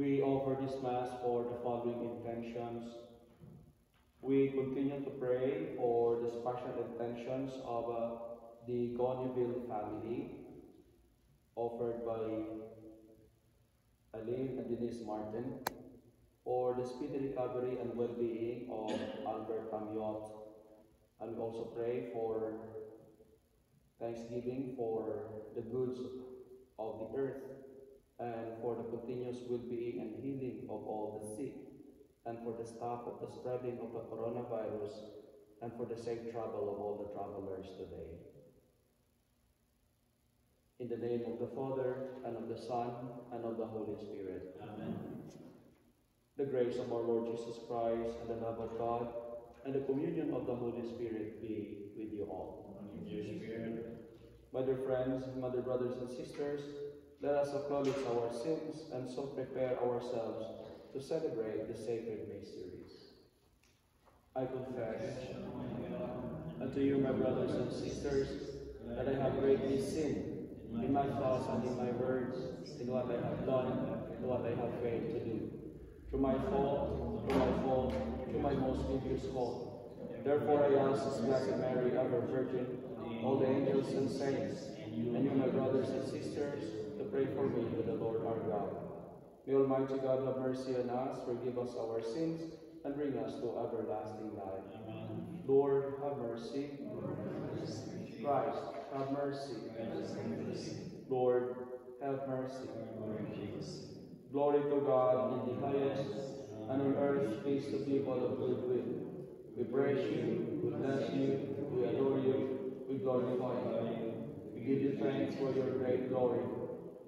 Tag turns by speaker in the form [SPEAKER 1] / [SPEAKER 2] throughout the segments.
[SPEAKER 1] this Mass for the following intentions. We continue to pray for the special intentions of uh, the Gonyville family, offered by Aline and Denise Martin, for the speedy recovery and well-being of Albert Amiot. And we also pray for thanksgiving for the goods of the earth and for the continuous well-being and healing of all the sick and for the stop of the spreading of the coronavirus and for the safe travel of all the travelers today. In the name of the Father, and of the Son, and of the Holy Spirit.
[SPEAKER 2] Amen.
[SPEAKER 1] The grace of our Lord Jesus Christ, and the love of God, and the communion of the Holy Spirit be with you all.
[SPEAKER 2] Your spirit.
[SPEAKER 1] My dear friends, my dear brothers and sisters, let us acknowledge our sins and so prepare ourselves to celebrate the sacred mysteries. I confess unto you, my brothers and sisters, that I have greatly sinned in my thoughts and in my words, in what I have done, and what I have failed to do. Through my fault, through my fault, through my most grievous fault. Therefore I ask this Blessed Mary, ever Virgin, all the angels and saints, and you, my brothers and sisters, to pray for me to the Lord our God. May Almighty God have mercy on us, forgive us our sins, and bring us to everlasting life.
[SPEAKER 2] Amen.
[SPEAKER 1] Lord, have mercy. Christ, have mercy. Lord, have mercy. Glory to God in the highest, and on earth peace to people of good will. We praise you, we bless you, we adore you, we glorify you. We give you thanks for your great glory.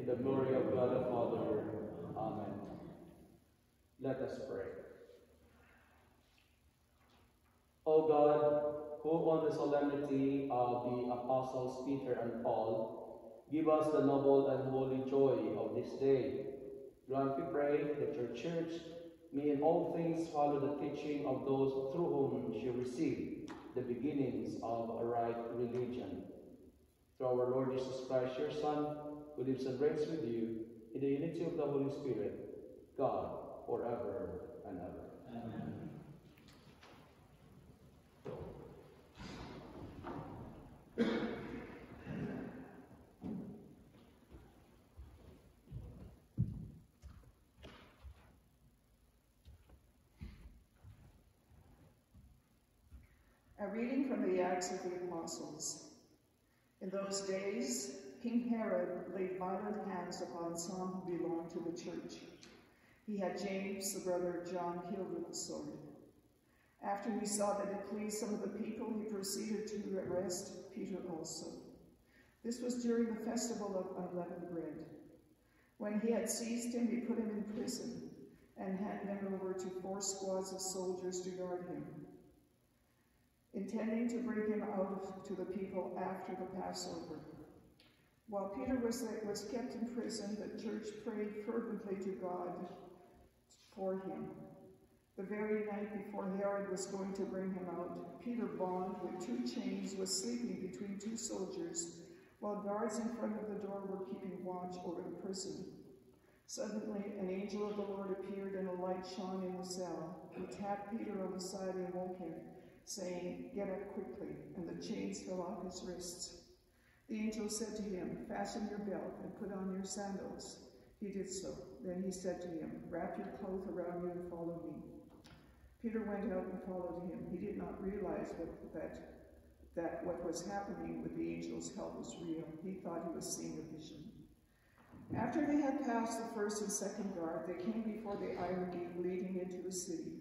[SPEAKER 1] in the glory of God the Father. Amen. Let us pray. O God, who on the solemnity of the apostles Peter and Paul, give us the noble and holy joy of this day. Grant, we pray, that your church may in all things follow the teaching of those through whom she received the beginnings of a right religion. Through our Lord Jesus Christ, your Son, who lives and reigns with you in the unity of the Holy Spirit, God, forever and ever.
[SPEAKER 2] Amen.
[SPEAKER 3] A reading from the Acts of the Apostles. In those days, King Herod laid violent hands upon some who belonged to the church. He had James, the brother of John, killed with the sword. After he saw that it pleased some of the people, he proceeded to arrest Peter also. This was during the festival of unleavened bread. When he had seized him, he put him in prison and handed him over to four squads of soldiers to guard him intending to bring him out to the people after the Passover. While Peter was, was kept in prison, the church prayed fervently to God for him. The very night before Herod was going to bring him out, Peter, bound with two chains, was sleeping between two soldiers, while guards in front of the door were keeping watch over the prison. Suddenly, an angel of the Lord appeared, and a light shone in the cell. He tapped Peter on the side and woke him saying, Get up quickly, and the chains fell off his wrists. The angel said to him, Fasten your belt and put on your sandals. He did so. Then he said to him, Wrap your cloak around you and follow me. Peter went out and followed him. He did not realize that, that, that what was happening with the angel's help was real. He thought he was seeing a vision. After they had passed the first and second guard, they came before the iron gate leading into the city.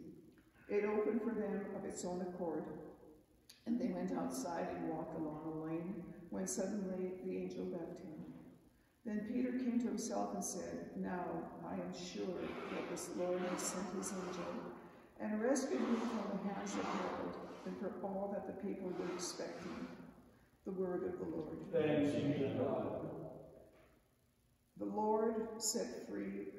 [SPEAKER 3] It opened for them of its own accord, and they went outside and walked along a lane, when suddenly the angel left him. Then Peter came to himself and said, Now I am sure that this Lord has sent his angel and rescued me from the hands of Herod and from all that the people were expecting. The word of the Lord.
[SPEAKER 4] Thanks be to God.
[SPEAKER 3] The Lord set free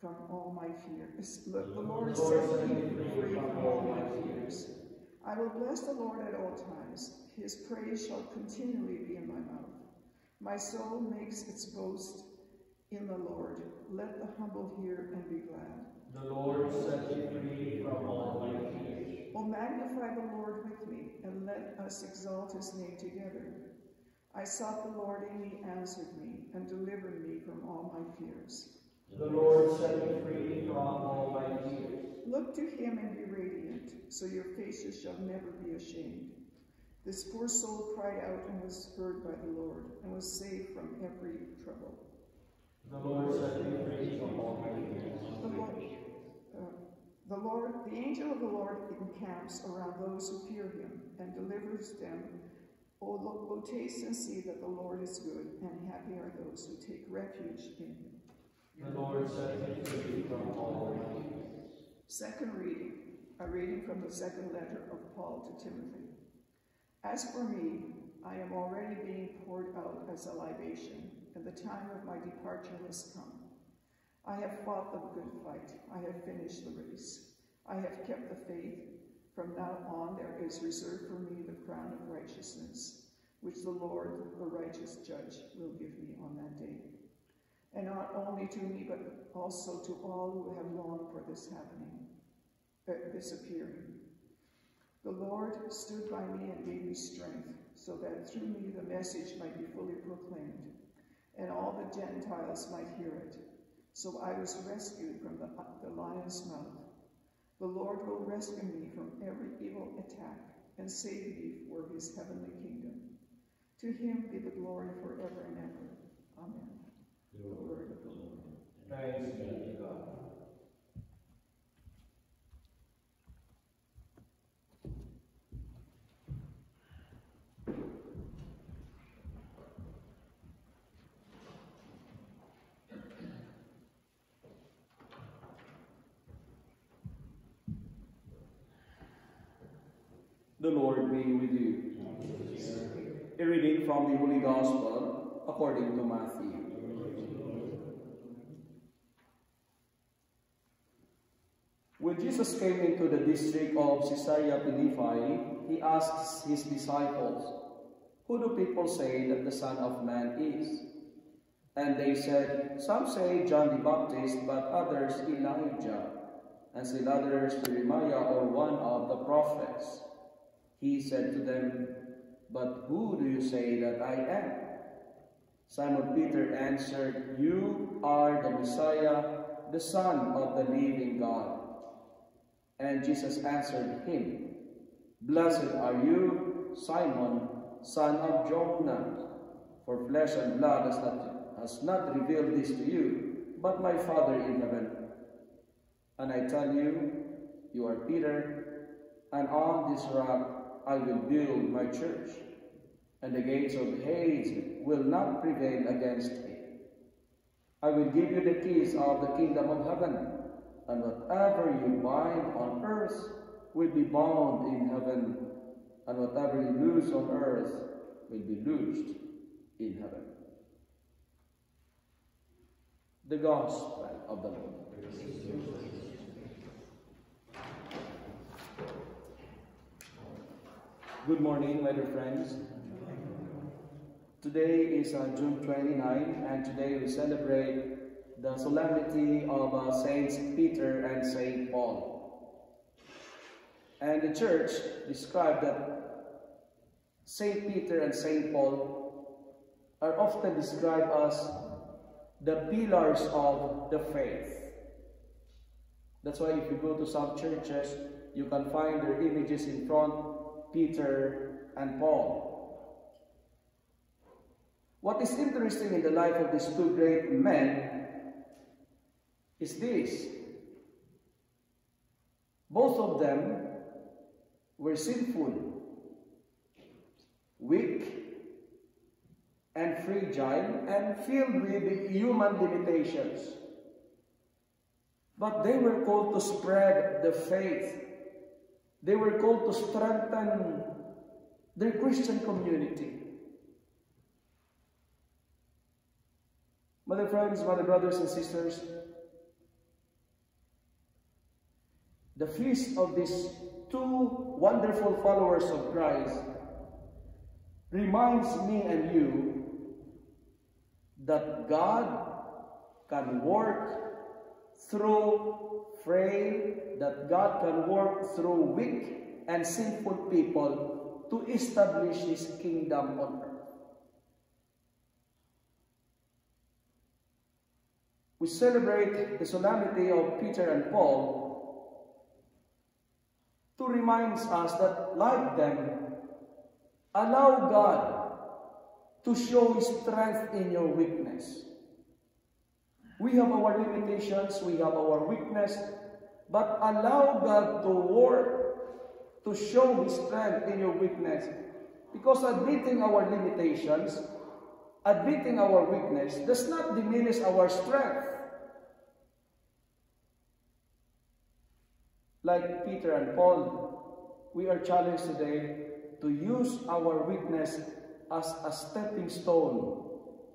[SPEAKER 3] from all my fears. The the Lord set me free from all my fears. I will bless the Lord at all times. His praise shall continually be in my mouth. My soul makes its boast in the Lord. Let the humble hear and be glad.
[SPEAKER 4] The Lord set me free from all my fears.
[SPEAKER 3] O magnify the Lord with me, and let us exalt his name together. I sought the Lord, and he answered me, and delivered me from all my fears.
[SPEAKER 4] The Lord set me free from all my fears.
[SPEAKER 3] Look to him and be radiant, so your faces shall never be ashamed. This poor soul cried out and was heard by the Lord, and was saved from every trouble.
[SPEAKER 4] The Lord set me free from all.
[SPEAKER 3] The Lord, uh, the Lord, the angel of the Lord encamps around those who fear him, and delivers them. O, o taste and see that the Lord is good, and happy are those who take refuge in him.
[SPEAKER 4] The Lord set me free from all.
[SPEAKER 3] Second reading, a reading from the second letter of Paul to Timothy. As for me, I am already being poured out as a libation, and the time of my departure has come. I have fought the good fight. I have finished the race. I have kept the faith. From now on, there is reserved for me the crown of righteousness, which the Lord, the righteous judge, will give me on that day. And not only to me, but also to all who have longed for this happening, uh, this appearing. The Lord stood by me and gave me strength, so that through me the message might be fully proclaimed, and all the Gentiles might hear it. So I was rescued from the, the lion's mouth. The Lord will rescue me from every evil attack and save me for his heavenly kingdom. To him be the glory forever and ever. Amen. The Lord.
[SPEAKER 1] The Lord be with you. A reading from the Holy Gospel according to Matthew. When Jesus came into the district of Caesarea Philippi, he asked his disciples, Who do people say that the Son of Man is? And they said, Some say John the Baptist, but others Elijah, and still others Jeremiah or one of the prophets. He said to them, But who do you say that I am? Simon Peter answered, You are the Messiah, the Son of the living God. And Jesus answered him, Blessed are you, Simon, son of Jonah, for flesh and blood has not, has not revealed this to you, but my Father in heaven. And I tell you, you are Peter, and on this rock I will build my church, and the gates of Hades will not prevail against it. I will give you the keys of the kingdom of heaven, and whatever you bind on earth will be bound in heaven, and whatever you loose on earth will be loosed in heaven. The Gospel of the Lord. Good morning, my dear friends. Today is uh, June 29, and today we celebrate the solemnity of uh, Saints Peter and Saint Paul. And the church described that Saint Peter and Saint Paul are often described as the pillars of the faith. That's why if you go to some churches, you can find their images in front, Peter and Paul. What is interesting in the life of these two great men is this. Both of them were sinful, weak, and fragile and filled with human limitations. But they were called to spread the faith. They were called to strengthen their Christian community. My friends, my brothers and sisters, the feast of these two wonderful followers of Christ reminds me and you that God can work through frail, that God can work through weak and sinful people to establish His kingdom on earth. We celebrate the solemnity of Peter and Paul to remind us that, like them, allow God to show His strength in your weakness. We have our limitations, we have our weakness, but allow God to work to show His strength in your weakness. Because admitting our limitations, admitting our weakness, does not diminish our strength. Like Peter and Paul, we are challenged today to use our weakness as a stepping stone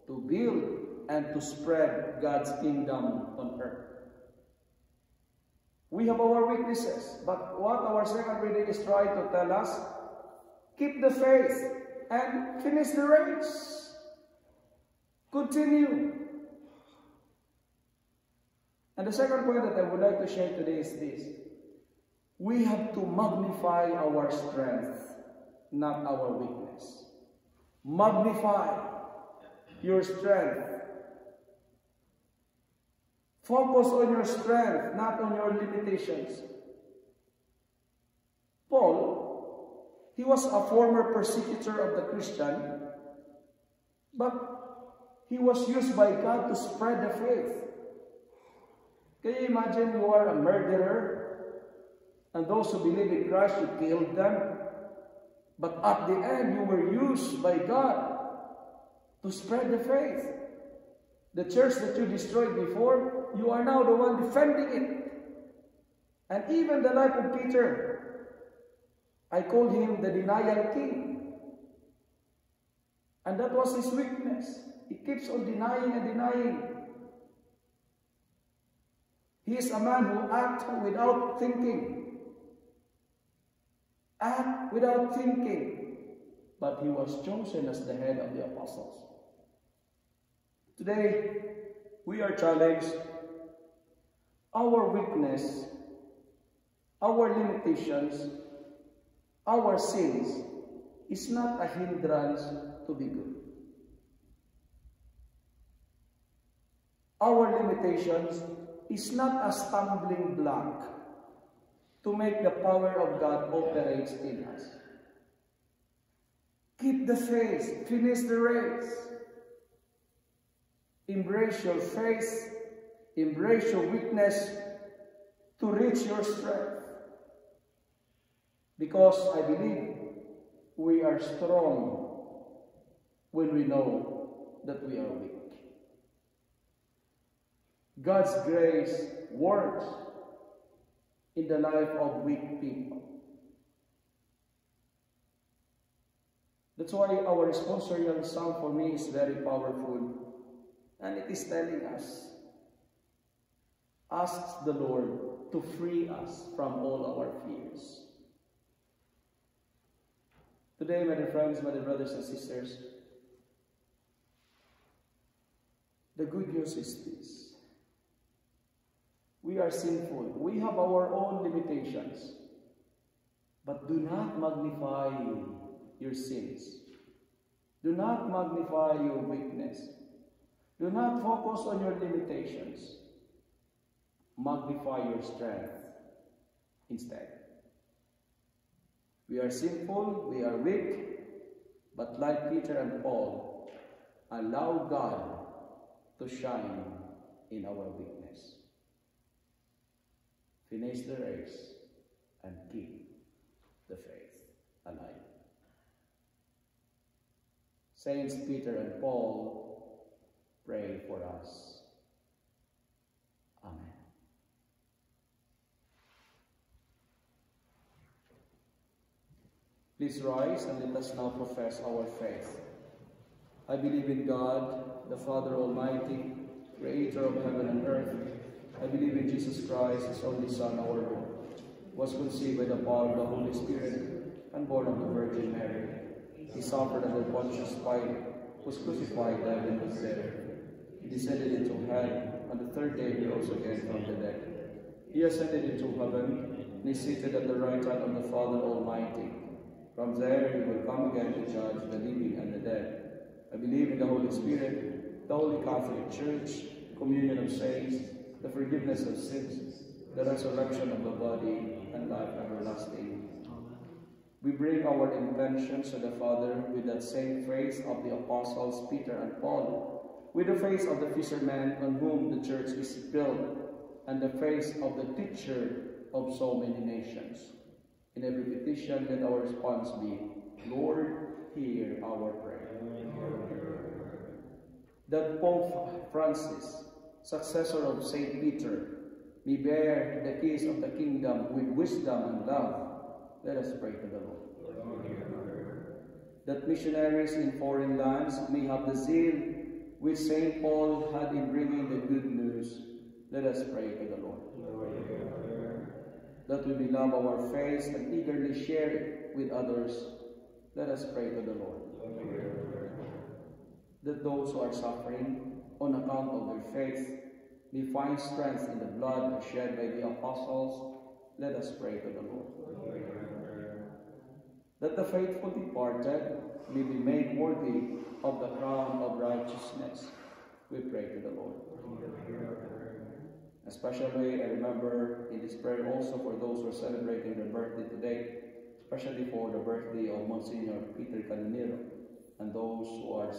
[SPEAKER 1] to build and to spread God's kingdom on earth. We have our weaknesses, but what our second reading is trying to tell us, keep the faith and finish the race. Continue. And the second point that I would like to share today is this. We have to magnify our strength, not our weakness. Magnify your strength. Focus on your strength, not on your limitations. Paul, he was a former persecutor of the Christian, but he was used by God to spread the faith. Can you imagine you are a murderer and those who believe in Christ, you killed them. But at the end, you were used by God to spread the faith. The church that you destroyed before, you are now the one defending it. And even the life of Peter, I called him the denial king. And that was his weakness. He keeps on denying and denying. He is a man who acts without thinking act without thinking. But he was chosen as the head of the apostles. Today, we are challenged. Our weakness, our limitations, our sins is not a hindrance to be good. Our limitations is not a stumbling block to make the power of God operate in us. Keep the faith, finish the race. Embrace your faith, embrace your weakness to reach your strength. Because I believe we are strong when we know that we are weak. God's grace works in the life of weak people. That's why our responsorial psalm for me is very powerful. And it is telling us, ask the Lord to free us from all our fears. Today, my dear friends, my dear brothers and sisters, the good news is this. We are sinful. We have our own limitations. But do not magnify your sins. Do not magnify your weakness. Do not focus on your limitations. Magnify your strength instead. We are sinful, we are weak, but like Peter and Paul, allow God to shine in our weakness. Finish the race and keep the faith alive. Saints Peter and Paul, pray for us. Amen. Please rise and let us now profess our faith. I believe in God, the Father Almighty, creator of heaven and earth. I believe in Jesus Christ, his only Son, our Lord, was conceived by the power of the Holy Spirit and born of the Virgin Mary. He suffered under Pontius Pilate, was crucified, died, and was buried. He descended into hell. On the third day he rose again from the dead. He ascended into heaven, and is seated at the right hand of the Father Almighty. From there he will come again to judge the living and the dead. I believe in the Holy Spirit, the Holy Catholic Church, communion of saints, the forgiveness of sins, the resurrection of the body, and life everlasting. We bring our intentions to the Father with that same faith of the apostles Peter and Paul, with the faith of the fisherman on whom the church is built, and the faith of the teacher of so many nations. In every petition, let our response be, Lord, hear our prayer. That Pope Francis, successor of Saint Peter, may bear the keys of the kingdom with wisdom and love. Let us pray to the Lord. That missionaries in foreign lands may have the zeal which Saint Paul had in bringing the good news. Let us pray to the Lord. That we may love our faith and eagerly share it with others. Let us pray to the Lord. That those who are suffering on account of their faith may find strength in the blood shed by the apostles. Let us pray to the Lord. That the faithful departed may be made worthy of the crown of righteousness. We pray to the Lord. Especially, I remember in this prayer also for those who are celebrating their birthday today, especially for the birthday of Monsignor Peter Caninero, and those who are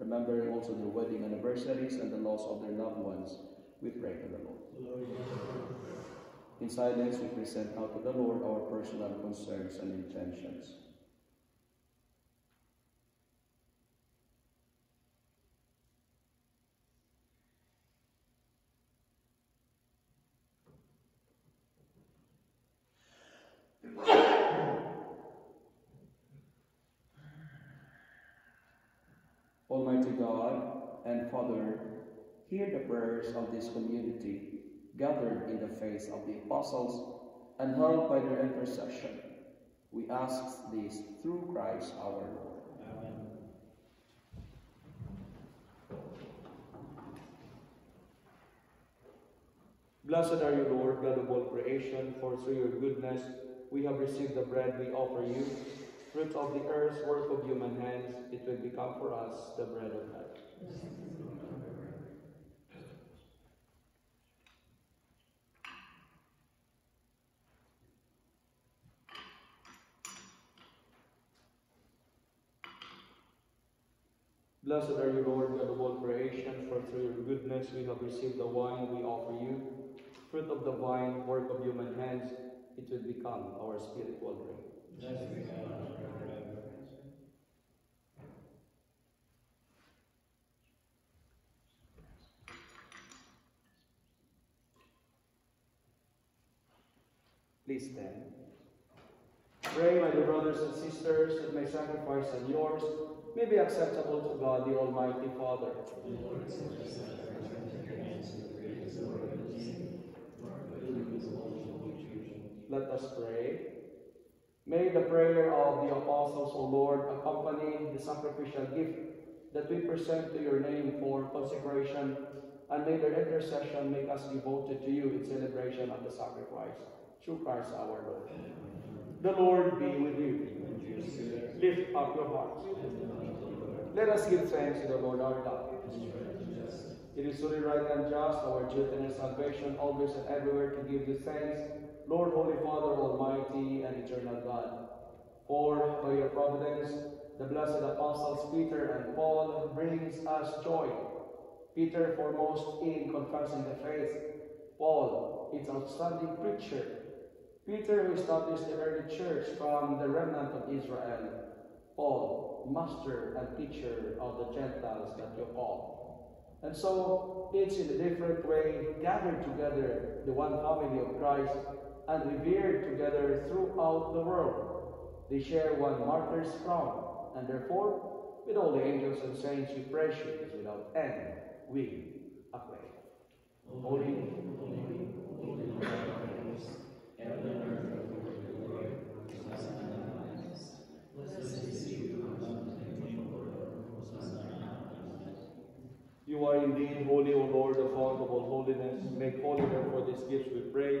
[SPEAKER 1] remembering also their wedding anniversaries and the loss of their loved ones. We pray to the Lord. In silence, we present now to the Lord our personal concerns and intentions. Almighty God and Father, hear the prayers of this community gathered in the face of the apostles and helped by their intercession. We ask this through Christ our Lord.
[SPEAKER 4] Amen. Blessed are you, Lord, God of all creation, for through your goodness we have received the bread we offer you. Fruit of the earth, work of human hands, it will become for us the bread of life. Blessed are you, Lord, God of all creation, for through your goodness we have received the wine we offer you. Fruit of the vine, work of human hands, it will become our spiritual drink. Please stand. Pray, my dear brothers and sisters, that my sacrifice and yours may be acceptable to God, the Almighty Father. Let us pray. May the prayer of the apostles, O Lord, accompany the sacrificial gift that we present to your name for consecration, and may their intercession make us devoted to you in celebration of the sacrifice. Through Christ our Lord. The Lord be with you. Lift up your hearts. Let us give thanks to the Lord our God. It is truly right and just, our duty and salvation, always and everywhere to give you thanks, Lord, Holy Father, Almighty and Eternal God. For by your providence, the blessed apostles Peter and Paul brings us joy. Peter foremost in confessing the faith, Paul, its outstanding preacher, Peter who established the early church from the remnant of Israel,
[SPEAKER 1] Paul, master and teacher of the Gentiles that you call. And so, each in a different way, gathered together the one family of Christ and revered together throughout the world. They share one martyr's crown, and therefore, with all the angels and saints we praise you without end, we acclaim. Holy, holy, holy, You are indeed holy, O Lord, the fount of all holiness. Make holy therefore these gifts, we pray,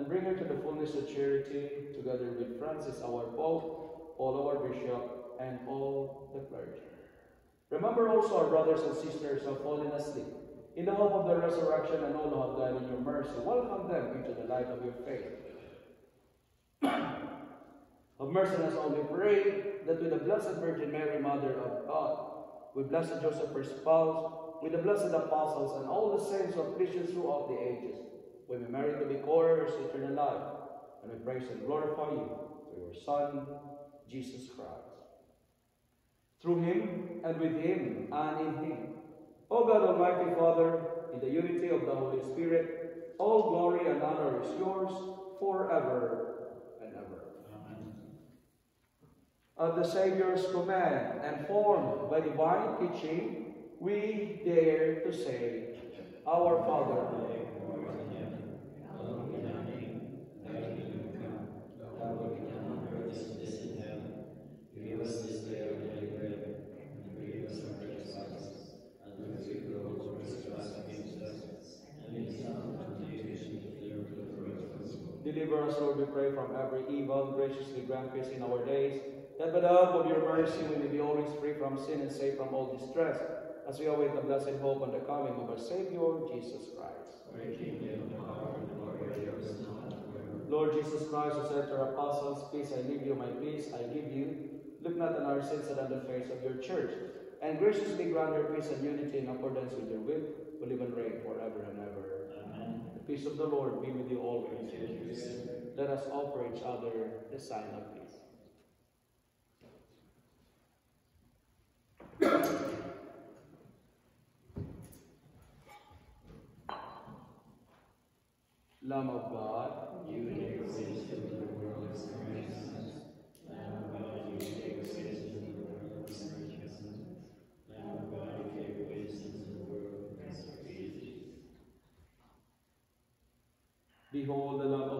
[SPEAKER 1] and bring her to the fullness of charity, together with Francis, our Pope, all our bishop, and all the clergy. Remember also our brothers and sisters who have fallen asleep, in the hope of the resurrection, and all who have died in your mercy. Welcome them into the light of your faith. of mercy us all, we pray that with the Blessed Virgin Mary, Mother of God, with Blessed Joseph, her spouse, with the blessed apostles, and all the saints have preached throughout the ages, we may merit to be co-heirs to eternal life, and we praise and glorify you through your Son, Jesus Christ. Through him, and with him, and in him, O God Almighty Father, in the unity of the Holy Spirit, all glory and honor is yours forever and ever.
[SPEAKER 4] Amen.
[SPEAKER 1] At the Savior's command and formed by divine teaching, we dare to say, Our Father,
[SPEAKER 4] Give us this day our daily bread, and forgive us our trespasses, as we forgive those who trespass against us. And lead us not into temptation, but deliver us from evil.
[SPEAKER 1] deliver us, Lord, we pray, from every evil. Graciously grant peace in our days, that by the help of your mercy we may be always free from sin and safe from all distress, as we await the blessed hope and the coming of our Savior, Jesus Christ.
[SPEAKER 4] For your kingdom, the power, and the glory are yours now and forever.
[SPEAKER 1] Lord Jesus Christ, who said to our apostles, Peace I leave you, my peace I give you, look not on our sins, but on the face of your church, and graciously grant her peace and unity in accordance with your will, who live and reign forever and ever.
[SPEAKER 4] Amen.
[SPEAKER 1] The peace of the Lord be with you always. Let us offer each other the sign of peace. Lamb of God,
[SPEAKER 4] You take the sins of the world, and righteousness. Lamb of God, you take the sins of the world, and righteousness. Lamb of God, you take away the sins of the world, and peace.
[SPEAKER 1] behold the Lamb of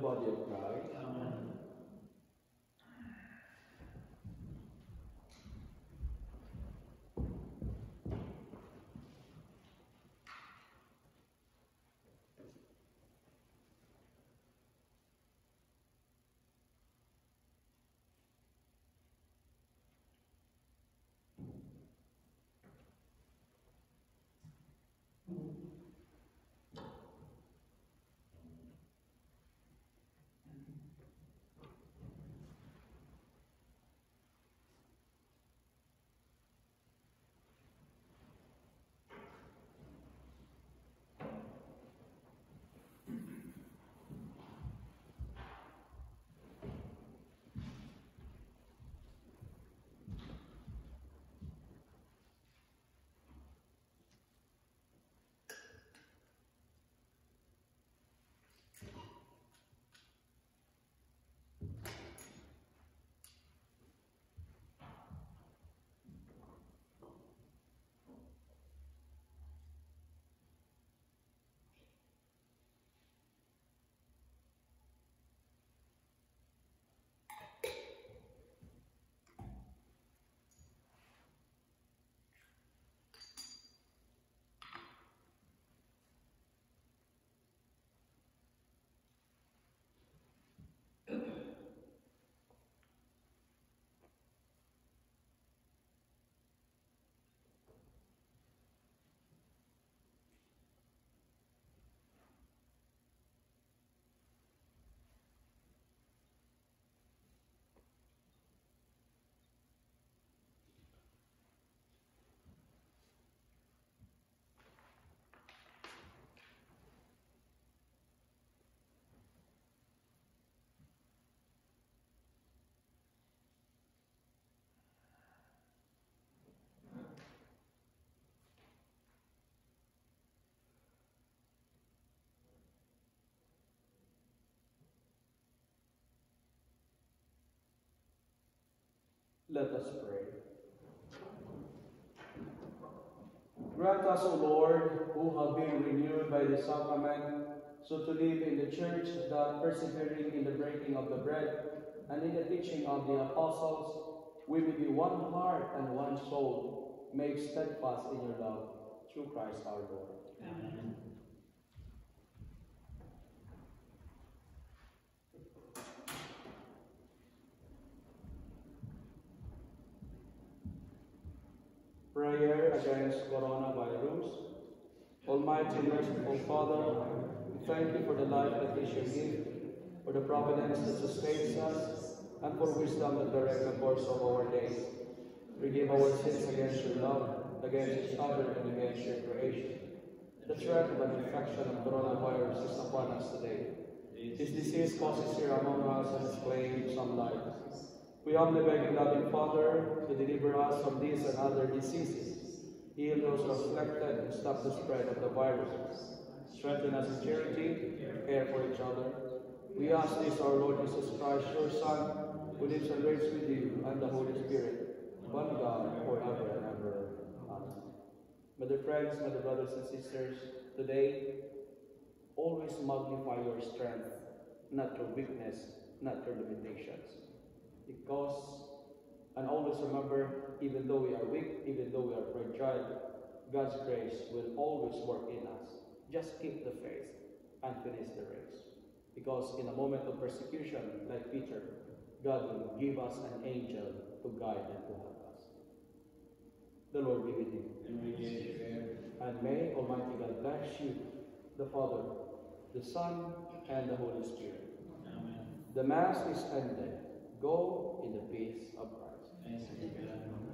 [SPEAKER 1] Body of Let us pray. Grant us, O Lord, who have been renewed by the sacrament, so to live in the church that persevering in the breaking of the bread and in the teaching of the apostles, we may be one heart and one soul, made steadfast in your love, through Christ our Lord.
[SPEAKER 4] Amen.
[SPEAKER 1] Prayer against coronavirus. Almighty merciful Father, we thank you for the life that we shall give, for the providence that sustains us, and for wisdom that direct the course of our days. Forgive our sins against your love, against each other, and against your creation. The threat of an infection of coronavirus is upon us today. This disease causes fear among us and has claimed some lives. We humbly beg you, loving Father, to deliver us from these and other diseases. Heal those afflicted and stop the spread of the virus. Strengthen us in charity, care for each other. We ask this, our Lord Jesus Christ, your Son, who lives and reigns with you and the Holy Spirit, one God, forever and ever. Amen. My dear friends, my dear brothers and sisters, today, always magnify your strength, not your weakness, not your limitations. Because, and always remember, even though we are weak, even though we are fragile, God's grace will always work in us. Just keep the faith and finish the race. Because in a moment of persecution, like Peter, God will give us an angel to guide and to help us. The Lord be with you.
[SPEAKER 4] And we you.
[SPEAKER 1] And may Almighty God bless you, the Father, the Son, and the Holy Spirit.
[SPEAKER 4] Amen.
[SPEAKER 1] The Mass is ended. Go in the peace of Christ.